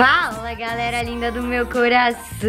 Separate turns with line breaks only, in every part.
Fala, galera linda do meu coração!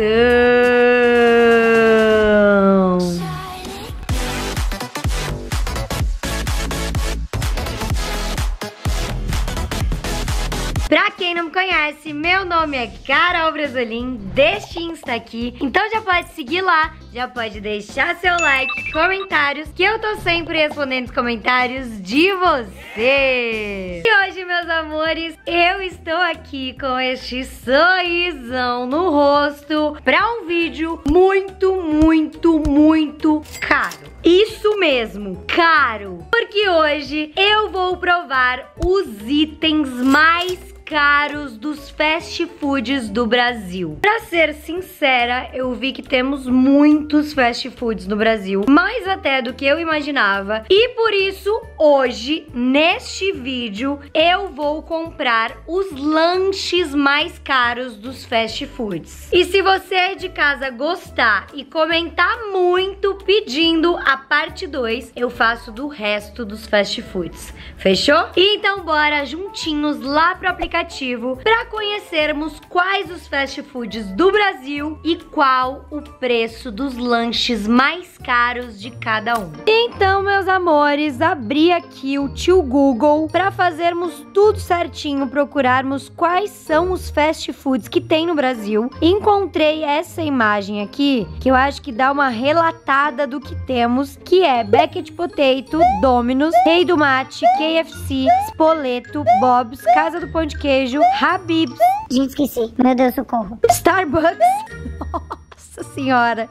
Meu nome é Carol Brasolim, deste Insta aqui. Então já pode seguir lá, já pode deixar seu like, comentários, que eu tô sempre respondendo os comentários de você. E hoje, meus amores, eu estou aqui com este sorrisão no rosto pra um vídeo muito, muito, muito caro. Isso mesmo, caro. Porque hoje eu vou provar os itens mais caros dos fast foods do Brasil. Pra ser sincera, eu vi que temos muitos fast foods no Brasil, mais até do que eu imaginava. E por isso, hoje, neste vídeo, eu vou comprar os lanches mais caros dos fast foods. E se você de casa gostar e comentar muito pedindo a parte 2, eu faço do resto dos fast foods. Fechou? Então bora juntinhos lá pro aplicativo aplicativo para conhecermos quais os fast foods do Brasil e qual o preço dos lanches mais caros de cada um. Então, meus amores, abri aqui o tio Google para fazermos tudo certinho, procurarmos quais são os fast foods que tem no Brasil. Encontrei essa imagem aqui, que eu acho que dá uma relatada do que temos, que é Beckett Potato, Domino's, Rei do Mate, KFC, Spoleto, Bob's, Casa do Pão de Queijo, Habib's.
Gente, esqueci. Meu Deus, socorro.
Starbucks. Nossa senhora,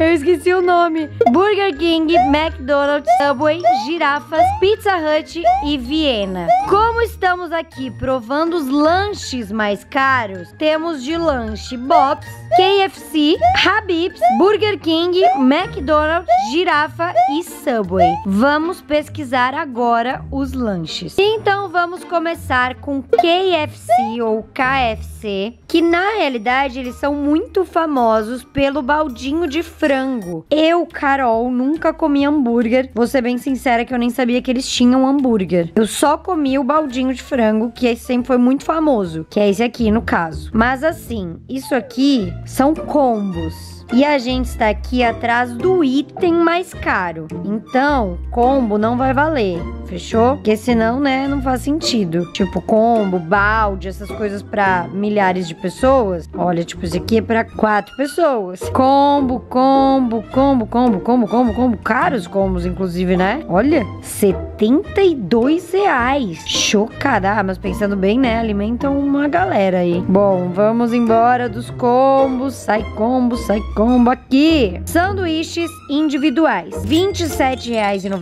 eu esqueci o nome. Burger King, McDonald's, Subway, Girafas, Pizza Hut e Viena. Como estamos aqui provando os lanches mais caros, temos de lanche Bob's, KFC, Habib's, Burger King, McDonald's, Girafa e Subway. Vamos pesquisar agora os lanches. Então vamos começar com KFC ou KFC, que na realidade eles são muito famosos pelo baldinho de frango. Eu, Carol, nunca comi hambúrguer. Vou ser bem sincera que eu nem sabia que eles tinham hambúrguer. Eu só comi o baldinho de frango, que sempre foi muito famoso, que é esse aqui no caso. Mas assim, isso aqui são combos. E a gente está aqui atrás do item mais caro. Então, combo não vai valer, fechou? Porque senão, né, não faz sentido. Tipo, combo, balde, essas coisas para milhares de pessoas. Olha, tipo, isso aqui é para quatro pessoas. Combo, combo, combo, combo, combo, combo, combo. Caros combos, inclusive, né? Olha, 72 reais. Chocada. Ah, mas pensando bem, né, alimentam uma galera aí. Bom, vamos embora dos combos. Sai combo, sai combo combo aqui. Sanduíches individuais, R$ 27,90, R$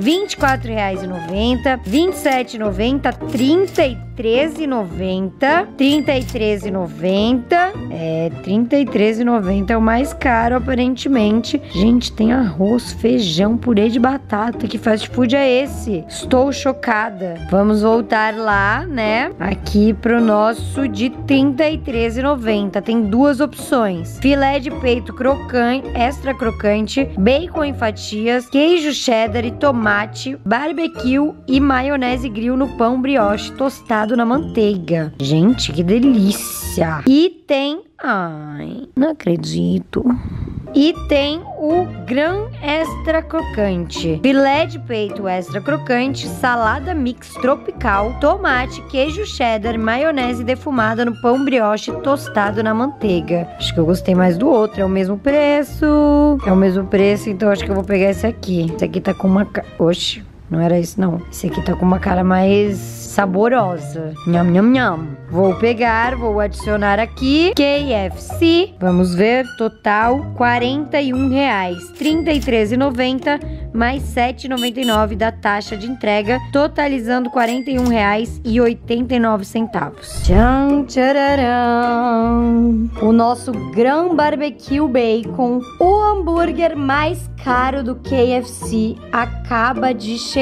24,90, R$ 27,90, R$ 33,90, R$ 33,90. É, R$ 33,90 é o mais caro aparentemente. Gente, tem arroz, feijão, purê de batata. Que fast food é esse? Estou chocada. Vamos voltar lá, né? Aqui pro nosso de R$ 33,90. Tem duas opções: filé de peito crocante, extra crocante, bacon em fatias, queijo cheddar e tomate, barbecue e maionese grill no pão brioche tostado na manteiga. Gente, que delícia! E tem. Ai, não acredito. E tem o grão extra crocante, filé de peito extra crocante, salada mix tropical, tomate, queijo cheddar, maionese defumada no pão brioche tostado na manteiga. Acho que eu gostei mais do outro, é o mesmo preço. É o mesmo preço, então acho que eu vou pegar esse aqui. Esse aqui tá com uma... Oxe, não era isso não. Esse aqui tá com uma cara mais saborosa. Nham, nham, nham. Vou pegar, vou adicionar aqui KFC. Vamos ver, total 41 reais, R$ 33,90 mais R$ 7,99 da taxa de entrega, totalizando 41 reais e 89 centavos. Tchan, tchararão. O nosso grão barbecue bacon, o hambúrguer mais caro do KFC acaba de chegar.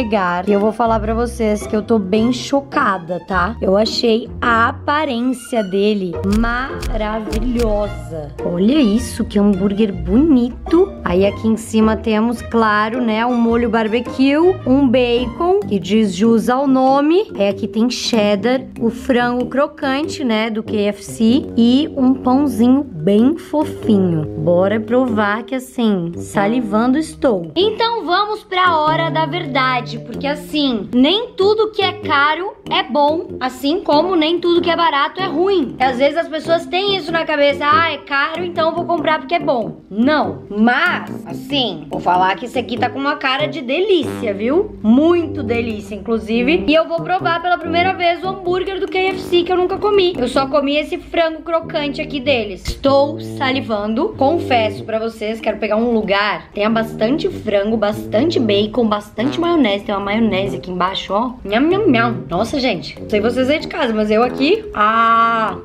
E eu vou falar para vocês que eu tô bem chocada tá? Eu achei a aparência dele maravilhosa. Olha isso, que hambúrguer bonito. Aí aqui em cima temos, claro, né? Um molho barbecue, um bacon, que diz jus ao nome. É, aqui tem cheddar, o frango crocante, né? Do KFC e um pãozinho bem fofinho. Bora provar que assim, salivando estou. Então vamos pra hora da verdade, porque assim, nem tudo que é caro é bom, assim como nem tudo que é barato é ruim. Às vezes as pessoas têm isso na cabeça, ah, é caro, então vou comprar porque é bom. Não, mas assim, vou falar que esse aqui tá com uma cara de delícia, viu? Muito delícia, inclusive. E eu vou provar pela primeira vez o hambúrguer do KFC que eu nunca comi. Eu só comi esse frango crocante aqui deles. Estou salivando, confesso para vocês, quero pegar um lugar, tenha bastante frango, bastante bacon, bastante maionese. Tem uma maionese aqui embaixo, ó. Nham, nham, nham. Nossa, gente, não sei vocês aí de casa, mas eu aqui, ah...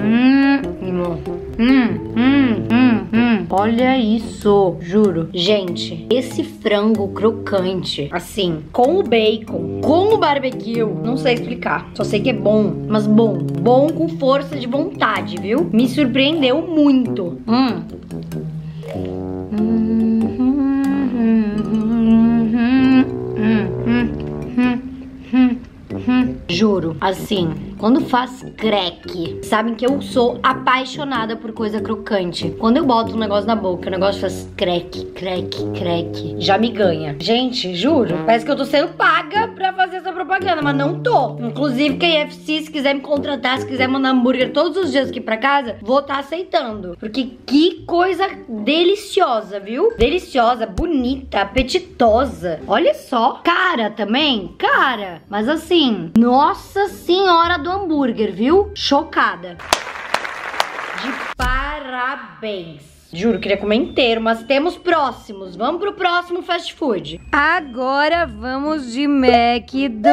Hum, hum, hum, hum, hum. Olha isso, juro. Gente, esse frango crocante, assim, com o bacon, com o barbecue, não sei explicar. Só sei que é bom, mas bom. Bom com força de vontade, viu? Me surpreendeu muito. Hum. Juro, assim, quando faz crack, sabem que eu sou apaixonada por coisa crocante. Quando eu boto um negócio na boca, o negócio faz crack, crack, crack, já me ganha. Gente, juro, parece que eu tô sendo paga pra fazer essa propaganda, mas não tô. Inclusive, KFC, se quiser me contratar, se quiser mandar hambúrguer todos os dias aqui pra casa, vou estar tá aceitando. Porque que coisa deliciosa, viu? Deliciosa, bonita, apetitosa. Olha só. Cara também, cara. Mas assim, nossa senhora do hambúrguer, viu? Chocada. De parabéns. Juro, queria comer inteiro, mas temos próximos. Vamos pro próximo fast food. Agora vamos de McDonald's.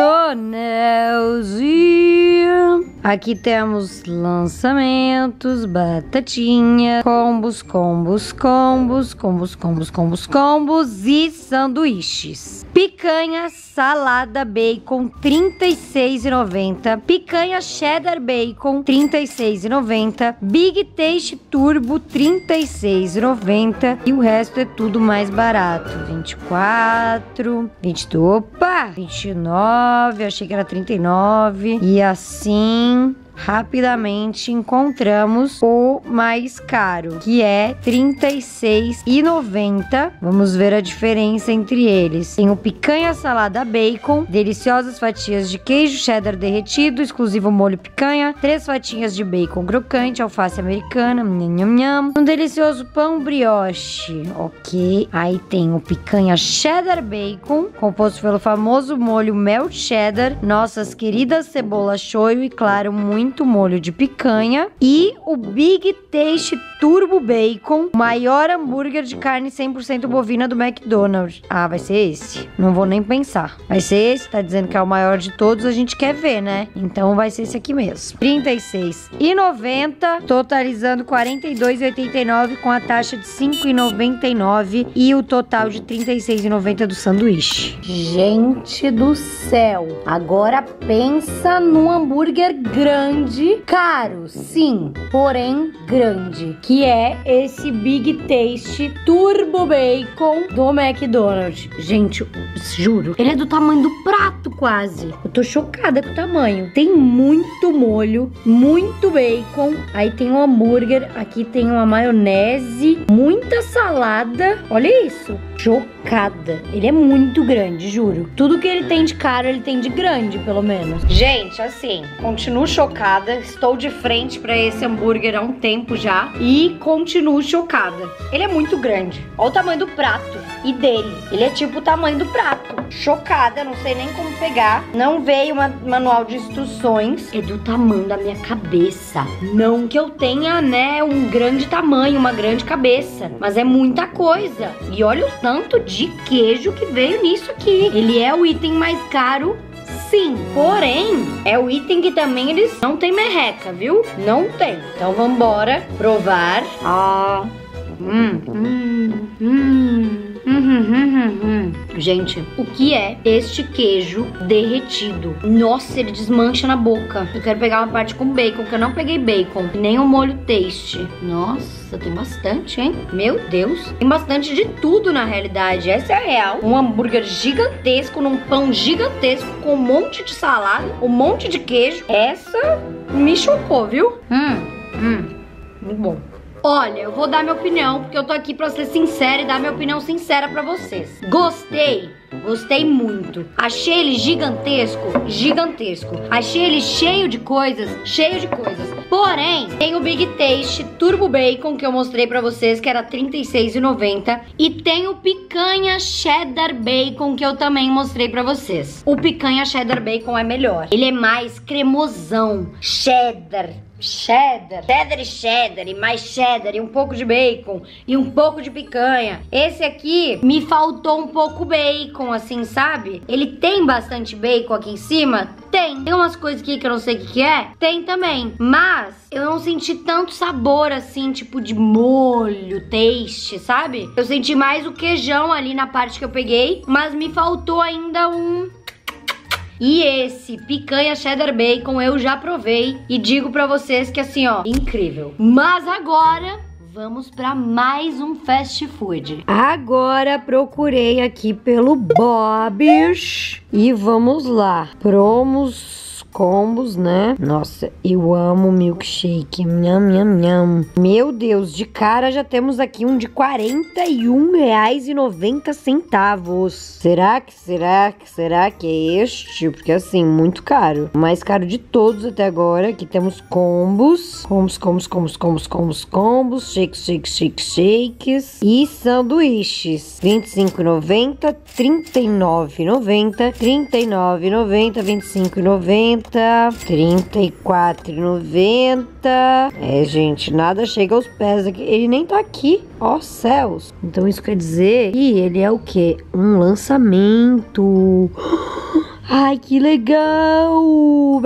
Aqui temos lançamentos, batatinha, combos, combos, combos, combos, combos, combos, combos e sanduíches. Picanha, salada, bacon, R$ 36,90. Picanha cheddar bacon, R$ 36,90. Big Taste Turbo, R$ 36,90. E o resto é tudo mais barato. 24, 22, opa, 29, achei que era 39. E assim rapidamente encontramos o mais caro, que é R$ 36,90. Vamos ver a diferença entre eles. Tem o picanha salada bacon, deliciosas fatias de queijo cheddar derretido, exclusivo molho picanha, três fatinhas de bacon crocante, alface americana, nham, nham, um delicioso pão brioche, ok. Aí tem o picanha cheddar bacon, composto pelo famoso molho mel cheddar, nossas queridas cebolas shoyu e claro, muito muito molho de picanha e o Big Taste Turbo Bacon, maior hambúrguer de carne 100% bovina do McDonald's. Ah, vai ser esse. Não vou nem pensar. Vai ser esse, tá dizendo que é o maior de todos, a gente quer ver, né? Então vai ser esse aqui mesmo. R$ 36,90, totalizando R$ 42,89 com a taxa de R$ 5,99 e o total de R$ 36,90 do sanduíche. Gente do céu! Agora pensa num hambúrguer grande grande, caro, sim, porém grande, que é esse Big Taste Turbo Bacon do McDonald's. Gente, juro, ele é do tamanho do prato quase. Eu tô chocada com o tamanho. Tem muito molho, muito bacon, aí tem um hambúrguer, aqui tem uma maionese, muita salada. Olha isso chocada. Ele é muito grande, juro. Tudo que ele tem de caro, ele tem de grande, pelo menos. Gente, assim, continuo chocada. Estou de frente para esse hambúrguer há um tempo já e continuo chocada. Ele é muito grande. Olha o tamanho do prato e dele. Ele é tipo o tamanho do prato. Chocada, não sei nem como pegar. Não veio uma manual de instruções. É do tamanho da minha cabeça. Não que eu tenha, né, um grande tamanho, uma grande cabeça, mas é muita coisa. E olha o tanto de queijo que veio nisso aqui. Ele é o item mais caro Sim, porém, é o item que também eles não tem merreca, viu? Não tem. Então vambora provar. Ah, hum, hum, hum, hum. Hum, Gente, o que é este queijo derretido? Nossa, ele desmancha na boca. Eu quero pegar uma parte com bacon, que eu não peguei bacon. Nem o molho taste. Nossa, tem bastante, hein? Meu Deus. Tem bastante de tudo na realidade. Essa é a real. Um hambúrguer gigantesco num pão gigantesco com um monte de salada, um monte de queijo. Essa me chocou, viu? Hum, hum. Muito bom. Olha, eu vou dar minha opinião, porque eu tô aqui pra ser sincera e dar minha opinião sincera pra vocês. Gostei, gostei muito. Achei ele gigantesco, gigantesco. Achei ele cheio de coisas, cheio de coisas. Porém, tem o Big Taste Turbo Bacon que eu mostrei pra vocês, que era R$36,90. E tem o Picanha Cheddar Bacon que eu também mostrei pra vocês. O Picanha Cheddar Bacon é melhor. Ele é mais cremosão, cheddar cheddar, cheddar e cheddar, e mais cheddar, e um pouco de bacon, e um pouco de picanha. Esse aqui me faltou um pouco bacon, assim, sabe? Ele tem bastante bacon aqui em cima? Tem. Tem umas coisas aqui que eu não sei o que, que é? Tem também. Mas eu não senti tanto sabor, assim, tipo de molho, taste, sabe? Eu senti mais o queijão ali na parte que eu peguei, mas me faltou ainda um e esse picanha cheddar bacon eu já provei e digo pra vocês que assim, ó, incrível. Mas agora vamos pra mais um fast food. Agora procurei aqui pelo Bob's e vamos lá. Promos combos, né? Nossa, eu amo milkshake. Nham, nham, nham. Meu Deus, de cara já temos aqui um de R$ 41,90. Será que, será que, será que é este? Porque assim, muito caro. O mais caro de todos até agora. Aqui temos combos. Combos, combos, combos, combos, combos, combos. Shakes, shakes, shakes, shakes. E sanduíches. R$ 25,90, R$ 39,90, R$ 39,90, R$ 25,90. 34,90. É, gente, nada chega aos pés aqui. Ele nem tá aqui, ó céus. Então isso quer dizer que ele é o quê? Um lançamento. Ai, que legal!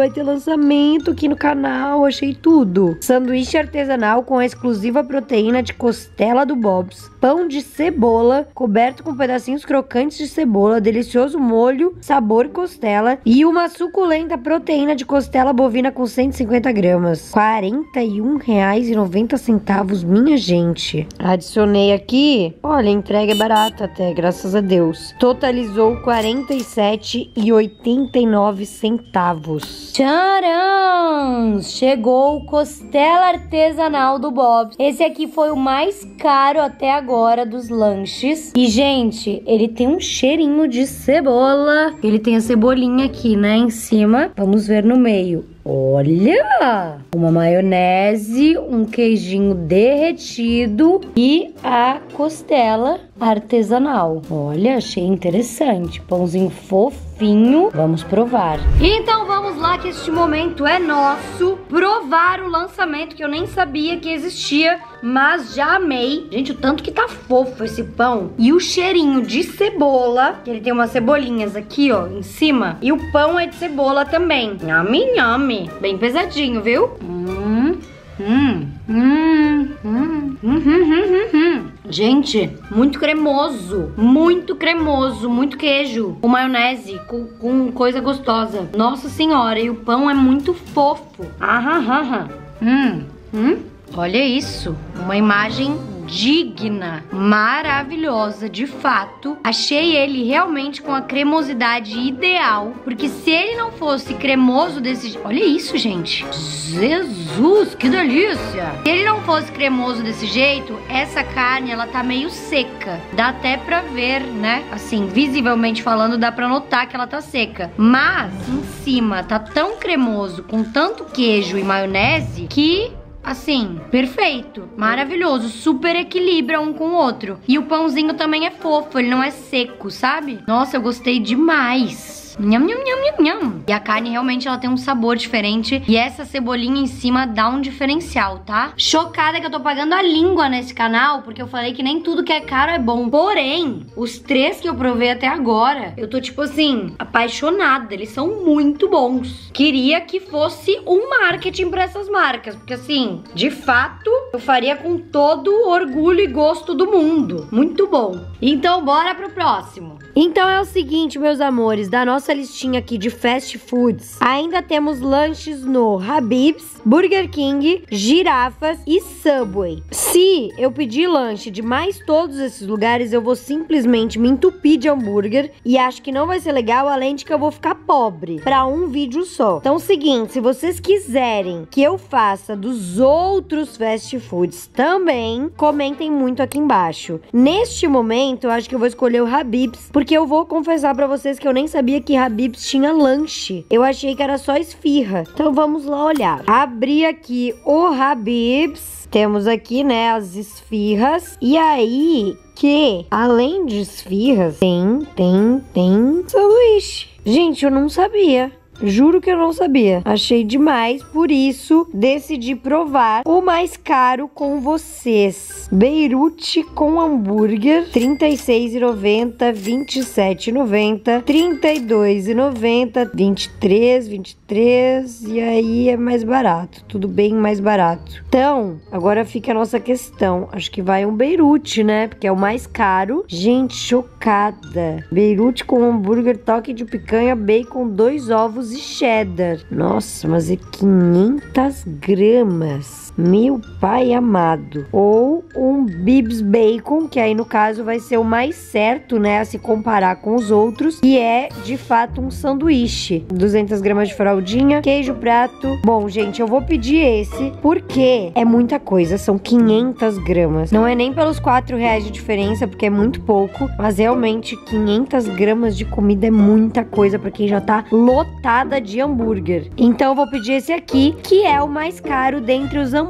Vai ter lançamento aqui no canal, achei tudo. Sanduíche artesanal com a exclusiva proteína de costela do Bob's. Pão de cebola, coberto com pedacinhos crocantes de cebola, delicioso molho, sabor costela e uma suculenta proteína de costela bovina com 150 gramas. R$ 41,90, minha gente. Adicionei aqui, olha, a entrega é barata até, graças a Deus. Totalizou R$ 47,80 89 centavos. Tcharam! Chegou o costela artesanal do Bob. Esse aqui foi o mais caro até agora dos lanches. E, gente, ele tem um cheirinho de cebola. Ele tem a cebolinha aqui, né, em cima. Vamos ver no meio. Olha! Uma maionese, um queijinho derretido e a costela artesanal. Olha, achei interessante. Pãozinho fofinho. Vamos provar. Então vamos lá que este momento é nosso. Provar o lançamento que eu nem sabia que existia, mas já amei. Gente, o tanto que tá fofo esse pão. E o cheirinho de cebola, que ele tem umas cebolinhas aqui, ó, em cima. E o pão é de cebola também. Nhame, nhame. Bem pesadinho, viu? Hum, hum, hum, hum, hum, hum, hum, Gente, muito cremoso, muito cremoso, muito queijo, com maionese, com, com coisa gostosa. Nossa senhora, e o pão é muito fofo. Aham, aham. Hum, hum. Olha isso, uma imagem digna, maravilhosa, de fato. Achei ele realmente com a cremosidade ideal, porque se ele não fosse cremoso desse, olha isso, gente. Jesus, que delícia! Se ele não fosse cremoso desse jeito, essa carne ela tá meio seca. Dá até pra ver, né? Assim, visivelmente falando, dá pra notar que ela tá seca. Mas em cima tá tão cremoso com tanto queijo e maionese que Assim, perfeito, maravilhoso, super equilibra um com o outro. E o pãozinho também é fofo, ele não é seco, sabe? Nossa, eu gostei demais. Nham, nham, nham, nham, nham. E a carne realmente ela tem um sabor diferente. E essa cebolinha em cima dá um diferencial, tá? Chocada que eu tô pagando a língua nesse canal, porque eu falei que nem tudo que é caro é bom. Porém, os três que eu provei até agora, eu tô tipo assim, apaixonada. Eles são muito bons. Queria que fosse um marketing pra essas marcas, porque assim, de fato, eu faria com todo orgulho e gosto do mundo. Muito bom. Então, bora pro próximo. Então é o seguinte, meus amores, da nossa listinha aqui de fast foods, ainda temos lanches no Habib's, Burger King, Girafas e Subway. Se eu pedir lanche de mais todos esses lugares, eu vou simplesmente me entupir de hambúrguer e acho que não vai ser legal, além de que eu vou ficar pobre para um vídeo só. Então, é o seguinte, se vocês quiserem que eu faça dos outros fast foods também, comentem muito aqui embaixo. Neste momento, eu acho que eu vou escolher o Habib's, porque eu vou confessar para vocês que eu nem sabia que Habib's tinha lanche. Eu achei que era só esfirra. Então vamos lá olhar. Abri aqui o Habib's. Temos aqui, né, as esfirras. E aí, que além de esfirras, tem, tem, tem sanduíche. Gente, eu não sabia. Juro que eu não sabia. Achei demais, por isso decidi provar o mais caro com vocês. Beirute com hambúrguer, R$ 36,90, R$ 27,90, R$ 32,90, 23, 23 e aí é mais barato, tudo bem mais barato. Então, agora fica a nossa questão. Acho que vai um Beirute, né? Porque é o mais caro. Gente, chocada. Beirute com hambúrguer, toque de picanha, bacon, dois ovos e cheddar. Nossa, mas é 500 gramas. Meu pai amado. Ou um Bibs Bacon, que aí no caso vai ser o mais certo, né, a se comparar com os outros, e é de fato um sanduíche. 200 gramas de fraldinha, queijo prato. Bom, gente, eu vou pedir esse porque é muita coisa, são 500 gramas. Não é nem pelos 4 reais de diferença, porque é muito pouco, mas realmente 500 gramas de comida é muita coisa para quem já tá lotada de hambúrguer. Então eu vou pedir esse aqui, que é o mais caro dentre os hambúrgueres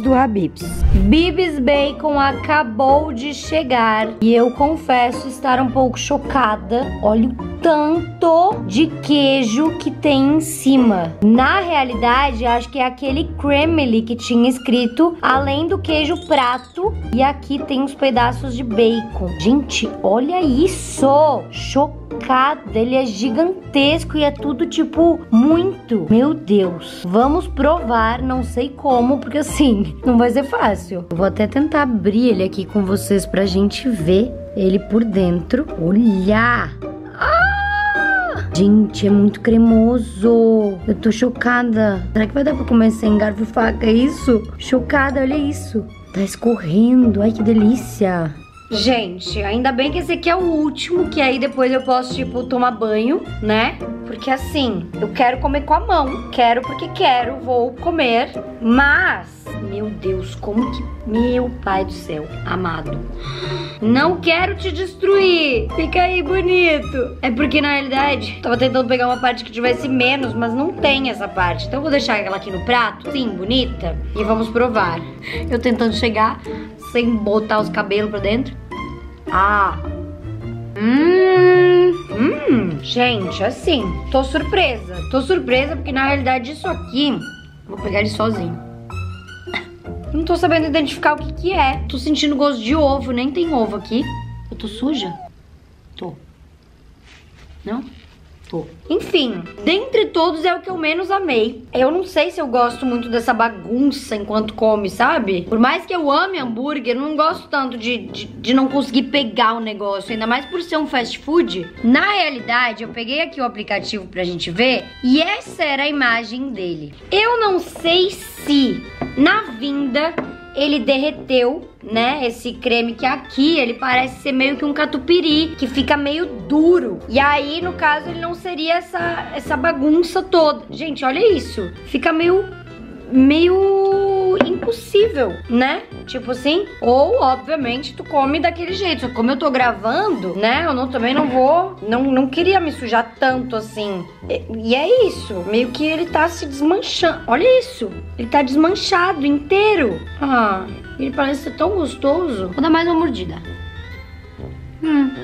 do Habib's. Bibs Bacon acabou de chegar e eu confesso estar um pouco chocada. Olha o tanto de queijo que tem em cima. Na realidade, acho que é aquele cremely que tinha escrito, além do queijo prato. E aqui tem uns pedaços de bacon. Gente, olha isso! Chocada! Ele é gigantesco e é tudo tipo muito. Meu Deus! Vamos provar, não sei como, porque assim, não vai ser fácil. Eu vou até tentar abrir ele aqui com vocês pra gente ver ele por dentro. Olha! Gente, é muito cremoso. Eu tô chocada. Será que vai dar pra comer sem garfo e faca? É isso? Chocada, olha isso. Tá escorrendo. Ai, que delícia. Gente, ainda bem que esse aqui é o último, que aí depois eu posso, tipo, tomar banho, né? Porque assim, eu quero comer com a mão. Quero porque quero, vou comer. Mas, meu Deus, como que... Meu pai do céu, amado. Não quero te destruir. Fica aí, bonito. É porque, na realidade, tava tentando pegar uma parte que tivesse menos, mas não tem essa parte. Então eu vou deixar ela aqui no prato, sim, bonita. E vamos provar. Eu tentando chegar sem botar os cabelos pra dentro. Ah. Hum, hum, gente, assim, tô surpresa. Tô surpresa porque na realidade isso aqui, vou pegar ele sozinho. Não tô sabendo identificar o que que é. Tô sentindo gosto de ovo, nem tem ovo aqui. Eu tô suja? Tô. Não? Tô. Enfim, dentre todos é o que eu menos amei. Eu não sei se eu gosto muito dessa bagunça enquanto come, sabe? Por mais que eu ame hambúrguer, eu não gosto tanto de, de, de não conseguir pegar o negócio. Ainda mais por ser um fast food. Na realidade, eu peguei aqui o aplicativo pra gente ver e essa era a imagem dele. Eu não sei se na vinda ele derreteu, né? Esse creme que aqui, ele parece ser meio que um catupiry, que fica meio duro. E aí, no caso, ele não seria essa, essa bagunça toda. Gente, olha isso. Fica meio meio impossível, né? Tipo assim, ou obviamente tu come daquele jeito. Só que como eu tô gravando, né? Eu não, também não vou, não, não queria me sujar tanto assim. E, e é isso, meio que ele tá se desmanchando. Olha isso, ele tá desmanchado inteiro. Ah, ele parece ser tão gostoso. Vou dar mais uma mordida. Hum.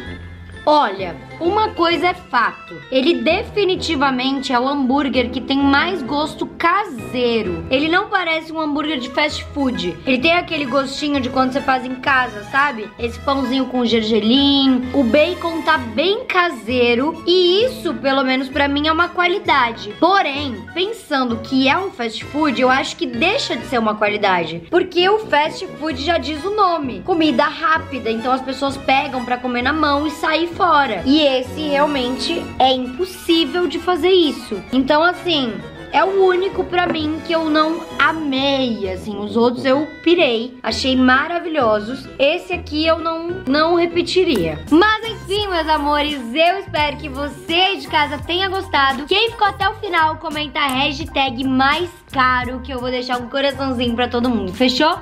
Olha, uma coisa é fato. Ele definitivamente é o hambúrguer que tem mais gosto caseiro. Ele não parece um hambúrguer de fast food. Ele tem aquele gostinho de quando você faz em casa, sabe? Esse pãozinho com gergelim, o bacon tá bem caseiro e isso, pelo menos para mim, é uma qualidade. Porém, pensando que é um fast food, eu acho que deixa de ser uma qualidade, porque o fast food já diz o nome, comida rápida, então as pessoas pegam para comer na mão e sair fora. E esse realmente é impossível de fazer isso. Então assim, é o único pra mim que eu não amei, assim, os outros eu pirei, achei maravilhosos. Esse aqui eu não, não repetiria. Mas enfim, meus amores, eu espero que você de casa tenha gostado. Quem ficou até o final, comenta a hashtag mais caro, que eu vou deixar um coraçãozinho pra todo mundo, fechou?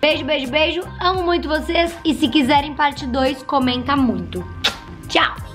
Beijo, beijo, beijo, amo muito vocês e se quiserem parte 2, comenta muito. Tchau!